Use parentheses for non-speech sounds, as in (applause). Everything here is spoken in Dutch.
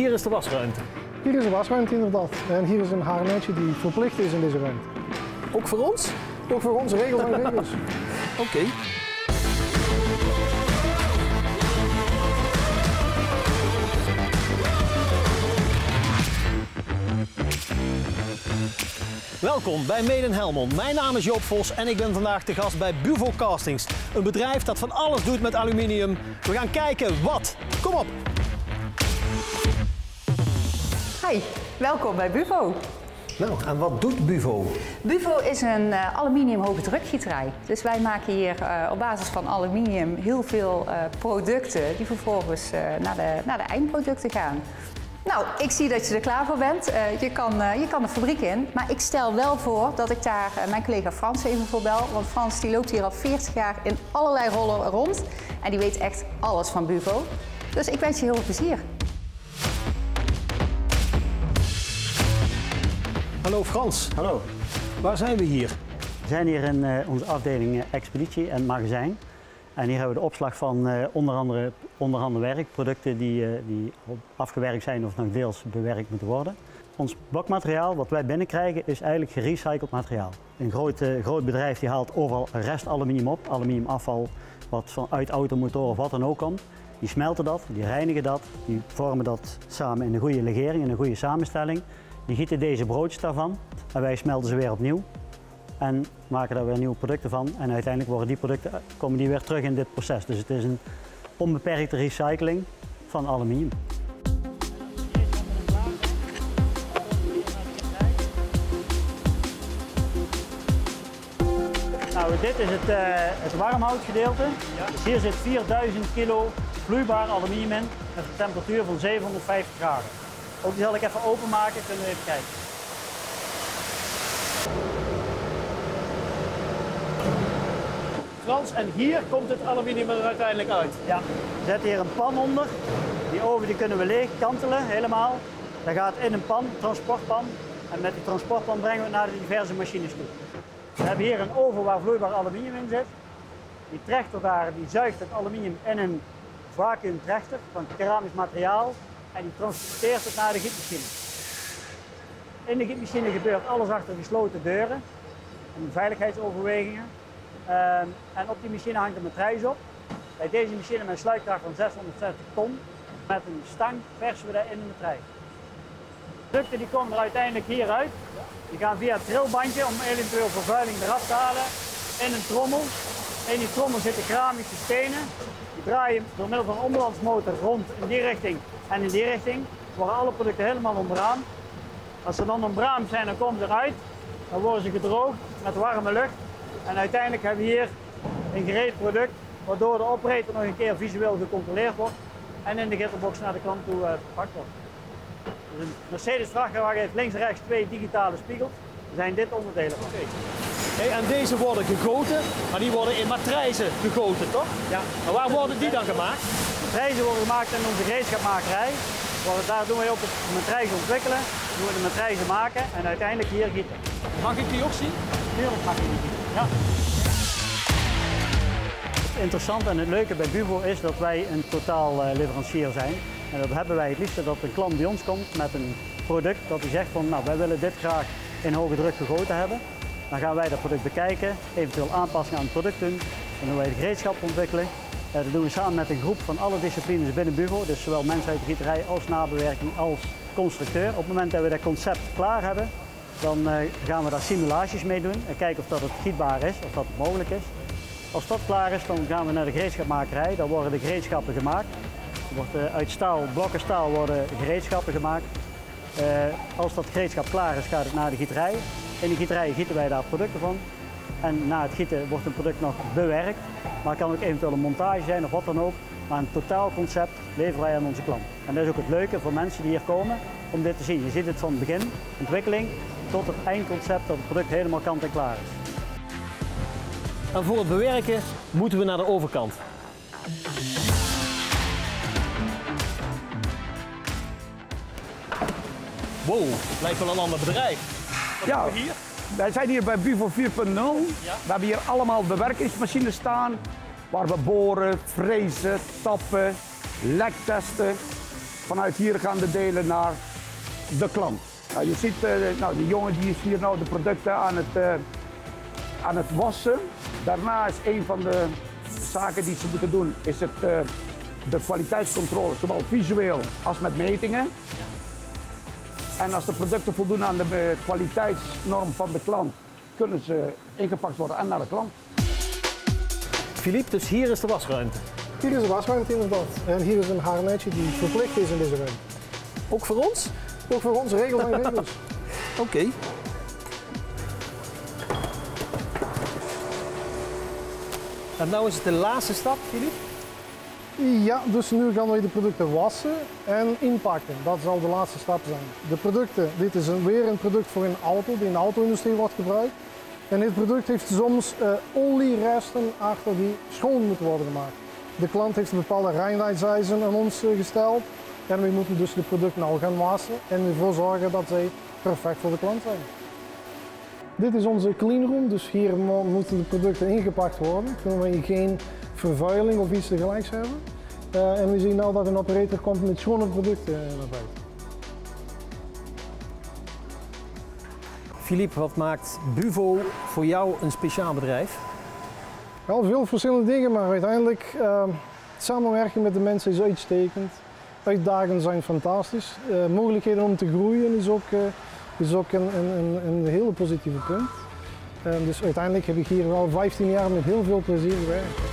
Hier is de wasruimte. Hier is een wasruimte inderdaad. En hier is een haarnetje die verplicht is in deze ruimte. Ook voor ons? Ook voor onze regels en regels. (laughs) Oké. Welkom bij Made in Helmond. Mijn naam is Joop Vos en ik ben vandaag de gast bij Buvo Castings. Een bedrijf dat van alles doet met aluminium. We gaan kijken wat. Kom op! Hi, welkom bij Buvo. Nou, en wat doet Buvo? Buvo is een eh, aluminium hoge drukgieterij. Dus wij maken hier eh, op basis van aluminium heel veel eh, producten die vervolgens naar, de, naar de eindproducten gaan. Nou, ik zie dat je er klaar voor bent. Je, kan, je kan de fabriek in. Maar ik stel wel voor dat ik daar mijn collega Frans even voor bel. Want Frans die loopt hier al 40 jaar in allerlei rollen rond. En die weet echt alles van Buvo. Dus ik wens je heel veel plezier. Hallo Frans, Hallo, waar zijn we hier? we zijn hier in eh, onze afdeling eh, Expeditie en Magazijn. En hier hebben we de opslag van eh, onder andere onderhande werkproducten die, eh, die op- afgewerkt zijn of nog deels bewerkt moeten worden. Ons bakmateriaal wat wij binnenkrijgen is eigenlijk gerecycled materiaal. Een groot, groot bedrijf die haalt overal restaluminium op, aluminiumafval wat van uit automotoren of wat dan ook komt. Die smelten dat, die reinigen dat, die vormen dat samen in een goede legering, in een goede samenstelling. Die gieten deze broodjes daarvan en wij smelten ze weer opnieuw en maken daar weer nieuwe producten van. En uiteindelijk worden die producten, komen die weer terug in dit proces. Dus het is een onbeperkte recycling van aluminium. Nou, dit is het, eh, het warmhoutgedeelte. Dus hier zit 4000 kilo vloeibaar aluminium in met een temperatuur van 750 graden. Ook die zal ik even openmaken, kunnen we even kijken. Frans, en hier komt het aluminium er uiteindelijk uit. Ja, we zetten hier een pan onder. Die oven die kunnen we leeg kantelen helemaal. Dat gaat in een pan, transportpan. En met die transportpan brengen we het naar de diverse machines toe. We hebben hier een oven waar vloeibaar aluminium in zit. Die trechter daar die zuigt het aluminium in een vacuümtrechter van keramisch materiaal. En die transporteert het naar de gietmachine. In de gietmachine gebeurt alles achter gesloten deuren. En veiligheidsoverwegingen. Ehm, en op die machine hangt een matrijs op. Bij deze machine met een sluitkracht van 660 ton. Met een stang persen we dat in de matrijs. De producten die komen er uiteindelijk hieruit. Die gaan via het trilbandje om eventueel vervuiling eraf te halen in een trommel. In die trommel zitten keramische stenen. Die draaien door middel van een onderlandsmotor rond in die richting en in die richting. Worden alle producten helemaal ontbraamd. Als ze dan ontbraamd zijn, dan komen ze eruit. Dan worden ze gedroogd met warme lucht. En uiteindelijk hebben we hier een gereed product, waardoor de operator nog een keer visueel gecontroleerd wordt en in de gitterbox naar de klant toe eh, verpakt wordt. Dus een Mercedes vrachtwagen heeft links en rechts twee digitale spiegels. Er zijn dit onderdelen van. Hey, en deze worden gegoten, maar die worden in matrijzen gegoten, toch? Ja. Maar waar worden die dan gemaakt? Matrijzen worden gemaakt in onze gereedschapmakerij. Daar doen wij ook het matrijs ontwikkelen, doen we de matrijzen maken en uiteindelijk hier gieten. Mag ik die ook zien? Tuurlijk mag je die gieten. Ja. Het interessante en het leuke bij Buvo is dat wij een totaal eh, leverancier zijn. En dat hebben wij het liefst dat een klant bij ons komt met een product dat hij zegt van nou wij willen dit graag in hoge druk gegoten hebben. Dan gaan wij dat product bekijken, eventueel aanpassingen aan het product doen. Dan doen wij de gereedschap ontwikkelen. Eh, dat doen we samen met een groep van alle disciplines binnen Buvo. Dus zowel mensen uit de gieterij als nabewerking als constructeur. Op het moment dat we dat concept klaar hebben, dan eh, gaan we daar simulaties mee doen en kijken of dat het gietbaar is, of dat mogelijk is. Als dat klaar is, dan gaan we naar de gereedschapmakerij. Dan worden de gereedschappen gemaakt. Wordt, eh, uit staal, blokken staal worden gereedschappen gemaakt. Als dat gereedschap klaar is, gaat het naar de gieterij. In de gieterij gieten wij daar producten van. En na het gieten wordt een product nog bewerkt. Maar het kan ook eventueel een montage zijn of wat dan ook. Maar een totaalconcept leveren wij aan onze klant. En dat is ook het leuke voor mensen die hier komen om dit te zien. Je ziet het van het begin, ontwikkeling, tot het eindconcept dat het product helemaal kant en klaar is. En voor het bewerken moeten we naar de overkant. Wow, lijkt wel een ander bedrijf. Wat Ja. we hier? Wij zijn hier bij Buvo 4.0. We hebben hier allemaal bewerkingsmachines staan. Waar we boren, frezen, tappen, lek testen. Vanuit hier gaan de delen naar de klant. Nou, je ziet, eh, nou, die jongen die is hier nou de producten aan het, eh, aan het wassen. Daarna is een van de zaken die ze moeten doen, is het, eh, de kwaliteitscontrole, zowel visueel als met metingen. En als de producten voldoen aan de eh, kwaliteitsnorm van de klant, kunnen ze ingepakt worden en naar de klant. Philippe, dus hier is de wasruimte. Hier is de wasruimte inderdaad. En hier is een haarnetje die verplicht is in deze ruimte. Ook voor ons? Ook voor ons regels (laughs) en regels. Oké. En nou is het de laatste stap, Philippe. Ja, dus nu gaan we de producten wassen en inpakken. Dat zal de laatste stap zijn. De producten, dit is een, weer een product voor een auto, die in de auto-industrie wordt gebruikt. En dit product heeft soms eh, olieresten achter die schoon moeten worden gemaakt. De klant heeft bepaalde reinheidseisen aan ons eh, gesteld. En we moeten dus de producten al gaan wassen en ervoor zorgen dat zij perfect voor de klant zijn. Dit is onze cleanroom, dus hier mo- moeten de producten ingepakt worden. Kunnen we geen vervuiling of iets tegelijks hebben. Eh, en we zien nou dat een operator komt met schone producten eh, naar buiten. Philippe, wat maakt Buvo voor jou een speciaal bedrijf? Wel veel verschillende dingen, maar uiteindelijk uh, samenwerken met de mensen is uitstekend. Uitdagingen zijn fantastisch. Eh, mogelijkheden om te groeien is ook, is ook een, een, een, hele positieve punt. Eh, dus uiteindelijk heb ik hier wel 15 jaar met heel veel plezier gewerkt.